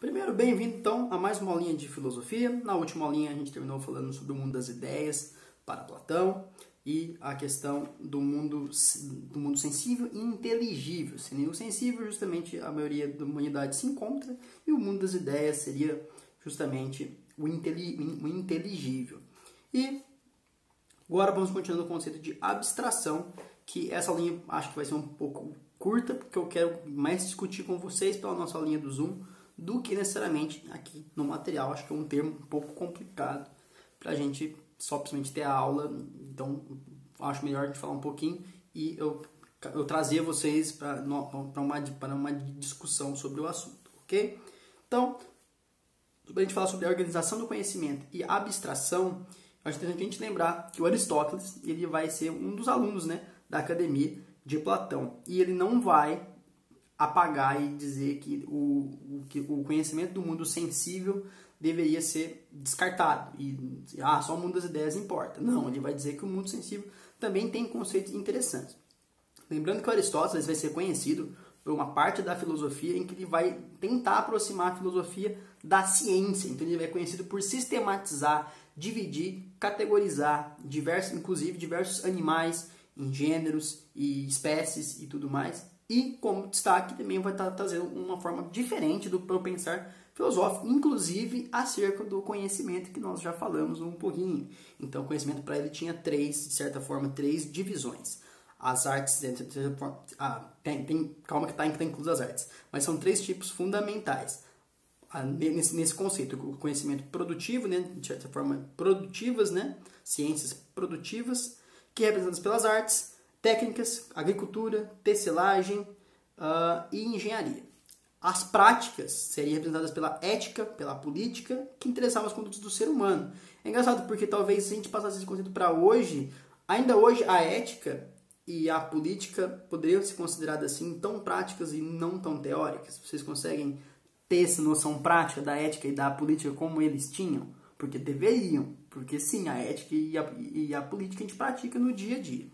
Primeiro, bem-vindo então a mais uma aulinha de filosofia. Na última aulinha a gente terminou falando sobre o mundo das ideias para Platão e a questão do mundo, do mundo sensível e inteligível. Sendo sensível, justamente a maioria da humanidade se encontra, e o mundo das ideias seria justamente o, o inteligível. E agora vamos continuando o conceito de abstração, que essa linha acho que vai ser um pouco curta, porque eu quero mais discutir com vocês pela nossa linha do Zoom do que necessariamente aqui no material. Acho que é um termo um pouco complicado para a gente só simplesmente ter a aula. Então, acho melhor a gente falar um pouquinho e eu, eu trazer vocês para uma, uma discussão sobre o assunto, ok? Então, para a gente falar sobre a organização do conhecimento e abstração, acho interessante a gente lembrar que o Aristóteles ele vai ser um dos alunos né, da academia de Platão e ele não vai apagar e dizer que o, que o conhecimento do mundo sensível deveria ser descartado e ah, só o mundo das ideias importa. Não, ele vai dizer que o mundo sensível também tem conceitos interessantes. Lembrando que Aristóteles vai ser conhecido por uma parte da filosofia em que ele vai tentar aproximar a filosofia da ciência. Então ele ser conhecido por sistematizar, dividir, categorizar, diversos, inclusive diversos animais em gêneros e espécies e tudo mais. E como destaque também vai estar trazendo uma forma diferente do pensar filosófico, inclusive acerca do conhecimento que nós já falamos um pouquinho. Então, conhecimento para ele tinha três, de certa forma, três divisões. As artes, ah, tem, tem, calma que está tá incluso as artes, mas são três tipos fundamentais ah, nesse, nesse conceito: o conhecimento produtivo, né, de certa forma, produtivas, né, ciências produtivas, que é representadas pelas artes, técnicas, agricultura, tecelagem uh, e engenharia. As práticas seriam representadas pela ética, pela política, que interessavam as condutas do ser humano. É engraçado porque talvez se a gente passasse esse conceito para hoje, ainda hoje a ética e a política poderiam ser consideradas assim tão práticas e não tão teóricas. Vocês conseguem ter essa noção prática da ética e da política como eles tinham? Porque deveriam, porque sim, a ética e a, e a política a gente pratica no dia a dia.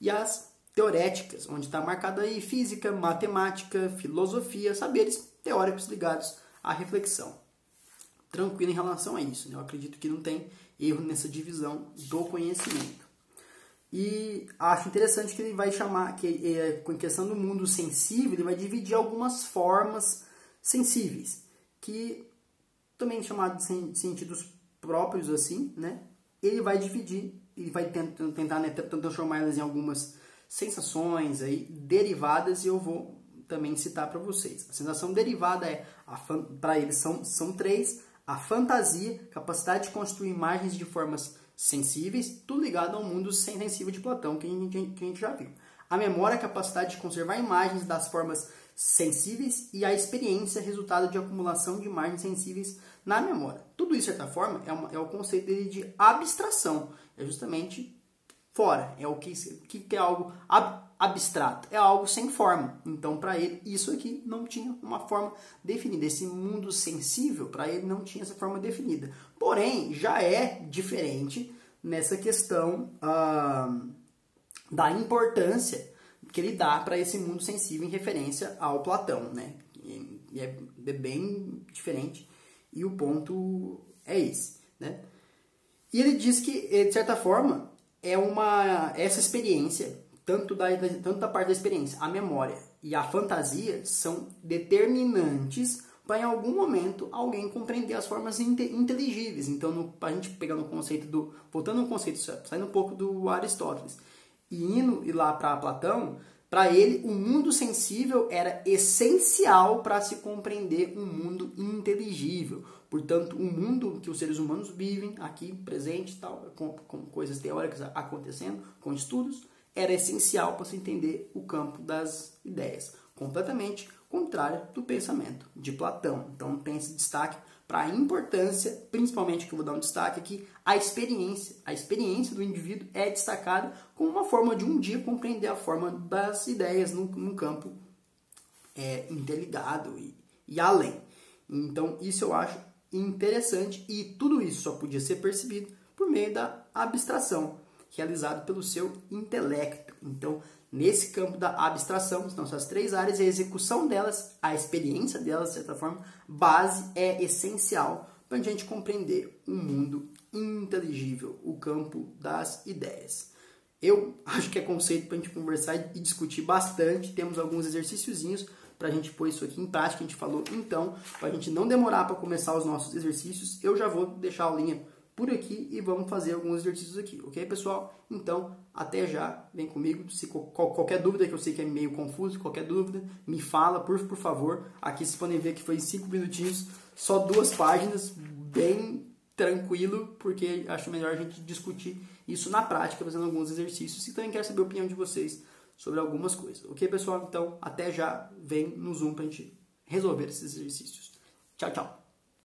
E as teoréticas, onde está marcado aí física, matemática, filosofia, saberes teóricos ligados à reflexão. Tranquilo em relação a isso, né? eu acredito que não tem erro nessa divisão do conhecimento. E acho interessante que ele vai chamar, que é, com questão do mundo sensível, ele vai dividir algumas formas sensíveis, que também chamados de sentidos próprios assim, né? Ele vai dividir, ele vai tentar, né, transformar elas em algumas sensações aí derivadas e eu vou também citar para vocês. A sensação derivada é, para eles são, são três, a fantasia, capacidade de construir imagens de formas sensíveis, tudo ligado ao mundo sensível de Platão, que a gente, que a gente já viu. A memória, capacidade de conservar imagens das formas sensíveis e a experiência, resultado de acumulação de imagens sensíveis na memória. Tudo isso, de certa forma, é, uma, é o conceito de abstração. É justamente fora. É o que, que é algo ab, abstrato, é algo sem forma. Então, para ele, isso aqui não tinha uma forma definida. Esse mundo sensível, para ele, não tinha essa forma definida. Porém, já é diferente nessa questão ah, da importância que ele dá para esse mundo sensível em referência ao Platão, né? E é, é bem diferente e o ponto é esse, né? E ele diz que, de certa forma, é uma essa experiência, tanto da, tanto da parte da experiência, a memória e a fantasia são determinantes para em algum momento alguém compreender as formas inteligíveis. Então, para a gente pegar no conceito do. Voltando no conceito, saindo um pouco do Aristóteles e indo e lá para Platão, para ele o mundo sensível era essencial para se compreender um mundo inteligível. Portanto, o mundo que os seres humanos vivem aqui, presente, tal, com, com coisas teóricas acontecendo, com estudos, era essencial para se entender o campo das ideias. Completamente contrário do pensamento de Platão. Então, tem esse destaque para a importância, principalmente que eu vou dar um destaque aqui, a experiência. A experiência do indivíduo é destacada como uma forma de um dia compreender a forma das ideias num, num campo é, interligado e, e além. Então, isso eu acho interessante e tudo isso só podia ser percebido por meio da abstração, realizado pelo seu intelecto. Então, nesse campo da abstração, são essas três áreas, a execução delas, a experiência delas, de certa forma, base é essencial para a gente compreender um mundo inteligível, o campo das ideias. Eu acho que é conceito para a gente conversar e discutir bastante. Temos alguns exercíciozinhos para a gente pôr isso aqui em prática. A gente falou então, para a gente não demorar para começar os nossos exercícios, eu já vou deixar a linha por aqui e vamos fazer alguns exercícios aqui, ok, pessoal? Então, até já, vem comigo. Se qualquer dúvida, que eu sei que é meio confuso, qualquer dúvida, me fala, por, por favor. Aqui vocês podem ver que foi cinco minutinhos, só duas páginas, bem tranquilo, porque acho melhor a gente discutir isso na prática, fazendo alguns exercícios. E também quero saber a opinião de vocês sobre algumas coisas, ok, pessoal? Então, até já, vem no Zoom para a gente resolver esses exercícios. Tchau, tchau!